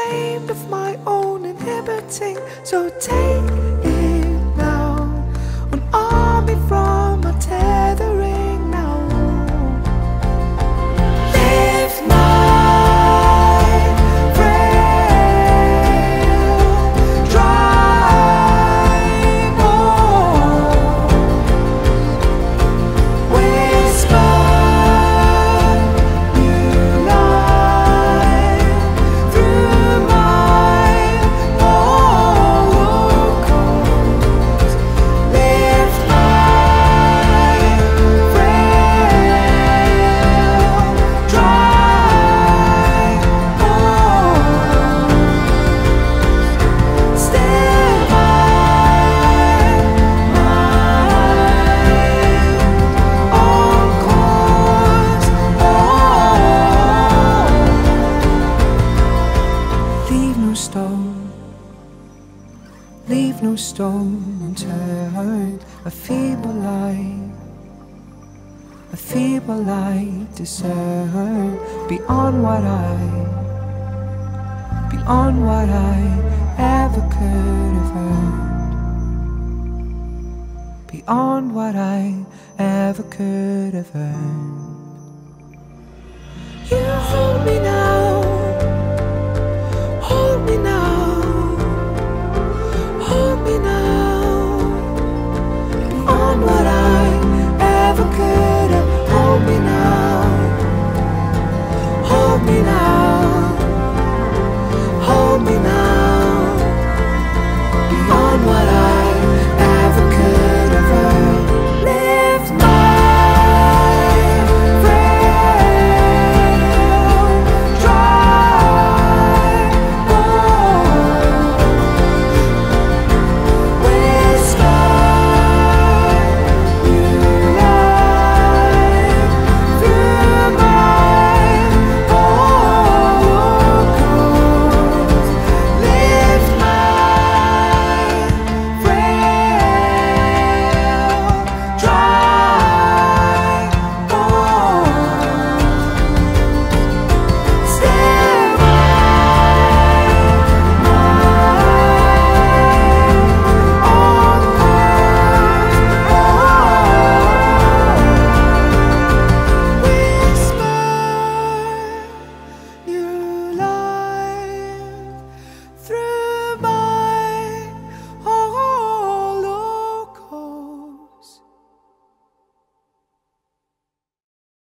ashamed of my own inhibiting. So take no stone unturned. A feeble light, a feeble light discern beyond what I, beyond what I ever could have earned beyond what I ever could have earned. You hold me now.